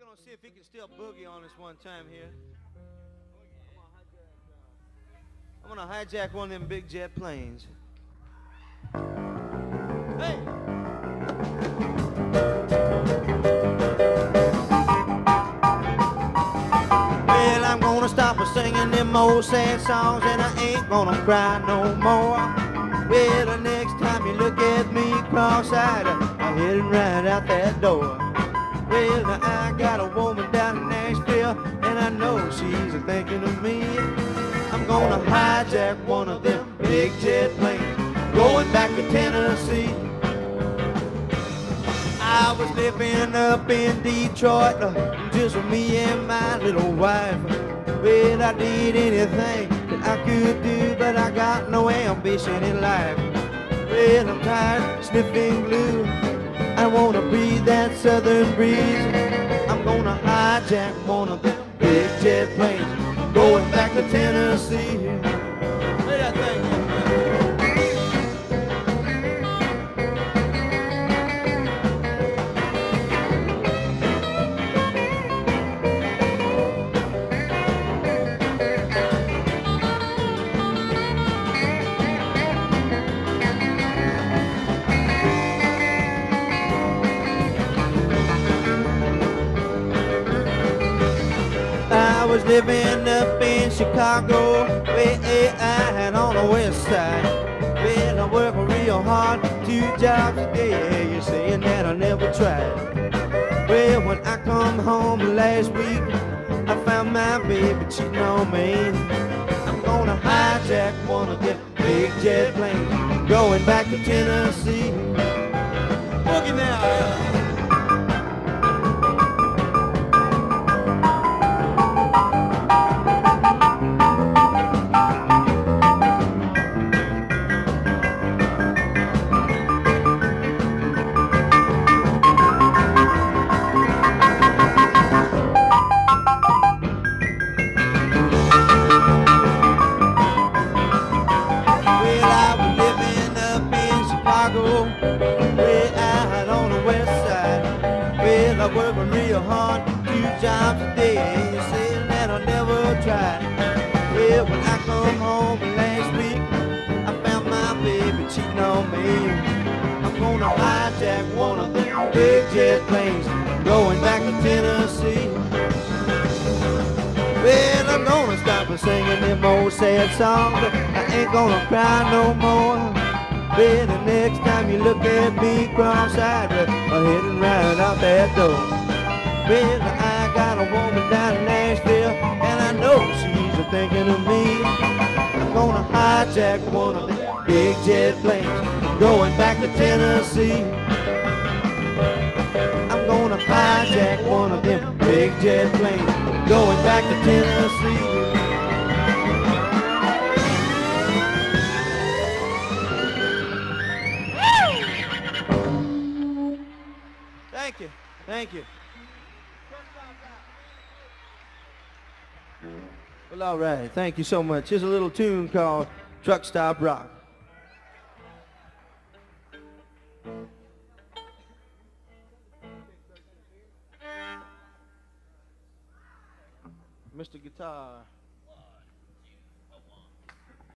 gonna see if he can still boogie on us one time here. I'm gonna hijack one of them big jet planes. Hey! Well, I'm gonna stop singing them old sad songs and I ain't gonna cry no more. Well, the next time you look at me cross-eyed, I'm heading right out that door. Well, I got a woman down in Nashville and I know she's thinking of me. I'm gonna hijack one of them big jet planes going back to Tennessee. I was living up in Detroit, uh, just me and my little wife. Well, I did anything that I could do, but I got no ambition in life. Well, I'm tired sniffing glue. I wanna breathe that southern breeze. I'm gonna hijack one of the big jet planes, going back to Tennessee. Living up in Chicago, way out on the west side. Well, I work real hard, two jobs a day. You're saying that I never tried. Well, when I come home last week, I found my baby cheating on me. I'm gonna hijack one of them big jet planes, going back to Tennessee. I working real hard, two jobs a day. Saying that I never tried. Well, when I come home last week, I found my baby cheating on me. I'm gonna hijack one of the big jet planes, going back to Tennessee. Well, I'm gonna stop singing them old sad songs. I ain't gonna cry no more. The next time you look at me cross-eyed, I'm heading right out that door. Well, I got a woman down in Nashville, and I know she's thinking of me. I'm gonna hijack one of them big jet planes, going back to Tennessee. I'm gonna hijack one of them big jet planes, going back to Tennessee. Thank you. Well, all right, thank you so much. Here's a little tune called Truck Stop Rock. Mr. Guitar.